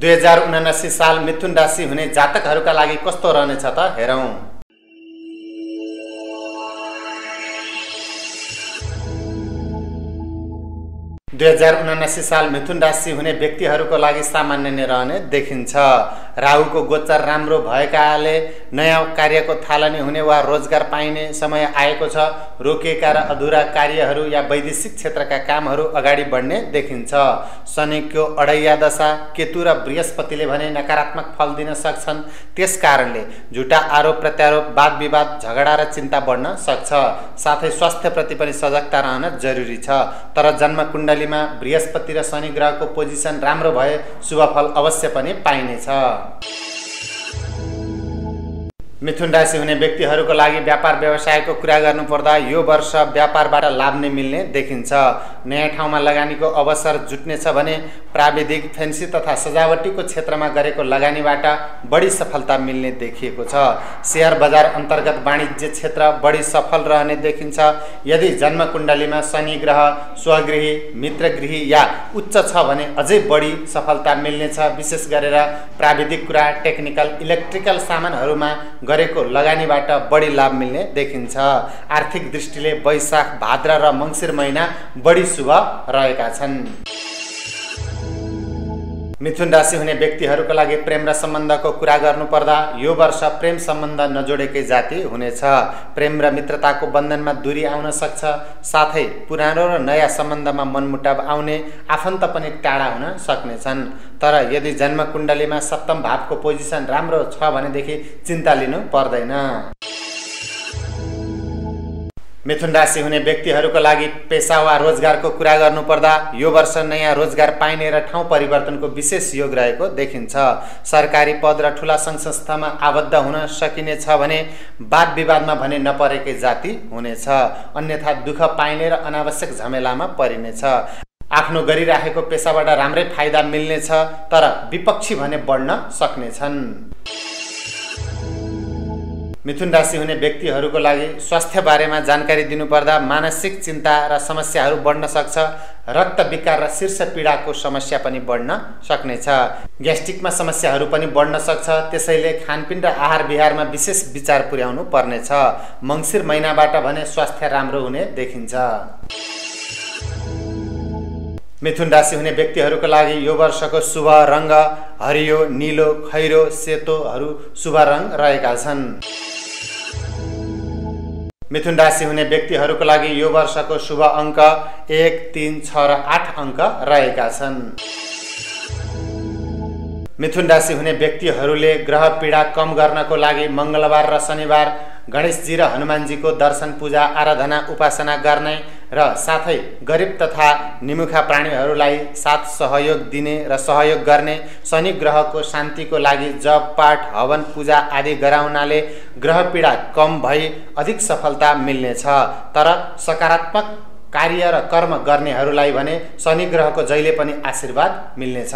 दुई हजार उनासी साल मिथुन राशि हुने जातकहरूका लागि कस्तो रहनेछ त हेरौँ। दुई हजार उनासी साल मिथुन राशि हुने व्यक्तिहरूको लागि सामान्य नै रहने देखिन्छ। राहुको गोचर राम्रो भएकाले नयाँ कार्यको थालनी हुने वा रोजगार पाइने समय आएको छ। रोकिएका र अधुरा कार्यहरू या वैदेशिक क्षेत्रका कामहरू अगाडि बढ्ने देखिन्छ। शनिको अडैया दशा केतु र बृहस्पतिले भने नकारात्मक फल दिन सक्छन्। त्यस कारणले झुटा आरोप प्रत्यारोप वाद विवाद झगडा र चिन्ता बढ्न सक्छ। साथै स्वास्थ्यप्रति पनि सजगता रहन जरुरी छ। तर जन्म कुण्डलीमा बृहस्पति र शनि ग्रहको पोजिसन राम्रो भए शुभफल अवश्य पनि पाइनेछ। मिथुन राशि हुने व्यक्तिहरूको लागि व्यापार व्यवसायको कुरा गर्नुपर्दा यो वर्ष व्यापारबाट लाभ नै मिल्ने देखिन्छ। नयाँ ठाउँमा लगानीको अवसर जुट्नेछ भने प्राविधिक फेन्सी तथा सजावटीको क्षेत्रमा गरेको लगानीबाट बढी सफलता मिल्ने देखिएको छ। सेयर बजार अन्तर्गत वाणिज्य क्षेत्र बढी सफल रहने देखिन्छ। यदि जन्म कुण्डलीमा शनि ग्रह स्वगृही मित्रगृही या उच्च छ भने अझै बढी सफलता मिल्नेछ। विशेष गरेर प्राविधिक कुरा टेक्निकल इलेक्ट्रिकल सामानहरूमा गरेको लगानीबाट बढी लाभ मिल्ने देखिन्छ। आर्थिक दृष्टिले वैशाख भाद्र र मङ्सिर महिना बढी शुभ रहेका छन्। मिथुन राशि हुने व्यक्तिहरूको लागि प्रेम र सम्बन्धको कुरा गर्नुपर्दा यो वर्ष प्रेम सम्बन्ध नजोडेकै जाति हुनेछ। प्रेम र मित्रताको बन्धनमा दूरी आउन सक्छ साथै पुरानो र नयाँ सम्बन्धमा मनमुटाव आउने आफन्त पनि टाढा हुन सक्नेछन्। तर यदि जन्म कुण्डलीमा सप्तम भावको पोजिसन राम्रो छ भनेदेखि चिन्ता लिनु पर्दैन। मिथुन राशि हुने व्यक्तिहरूको लागि पेसा वा रोजगारको कुरा गर्नुपर्दा यो वर्ष नयाँ रोजगार पाइने र ठाउँ परिवर्तनको विशेष योग रहेको देखिन्छ। सरकारी पद र ठुला सङ्घ संस्थामा आबद्ध हुन सकिनेछ भने वाद विवादमा भने नपरेकै जाति हुनेछ। अन्यथा दुःख पाइने र अनावश्यक झमेलामा परिनेछ। आफ्नो गरिराखेको पेसाबाट राम्रै फाइदा मिल्नेछ तर विपक्षी भने बढ्न सक्नेछन्। मिथुन राशि हुने व्यक्तिहरूको लागि स्वास्थ्य बारेमा जानकारी दिनुपर्दा मानसिक चिन्ता र समस्याहरू बढ्न सक्छ रक्त विकार र शीर्ष पीडाको समस्या पनि बढ्न सक्नेछ। ग्यास्ट्रिकमा समस्याहरू पनि बढ्न सक्छ त्यसैले खानपिन र आहार विहारमा विशेष विचार पुर्याउनु पर्नेछ। मङ्सिर महिनाबाट भने स्वास्थ्य राम्रो हुने देखिन्छ। मिथुन राशि हुने व्यक्तिहरूको लागि यो वर्षको शुभ रङ्ग हरियो निलो खैरो सेतोहरू शुभ रङ रहेका छन्। मिथुन राशि हुने व्यक्तिहरूको लागि यो वर्षको शुभ अङ्क एक तिन छ र आठ अङ्क रहेका छन्। मिथुन राशि हुने व्यक्तिहरूले ग्रह पीडा कम गर्नको लागि मङ्गलबार र शनिबार गणेशजी र हनुमानजीको दर्शन पूजा आराधना उपासना गर्ने र साथै गरिब तथा निमुखा प्राणीहरूलाई साथ सहयोग दिने र सहयोग गर्ने शनि ग्रहको शान्तिको लागि जप पाठ हवन पूजा आदि गराउनाले ग्रह पीडा कम भई अधिक सफलता मिल्नेछ। तर सकारात्मक कार्य र कर्म गर्नेहरूलाई भने शनि ग्रहको जहिले पनि आशीर्वाद मिल्नेछ।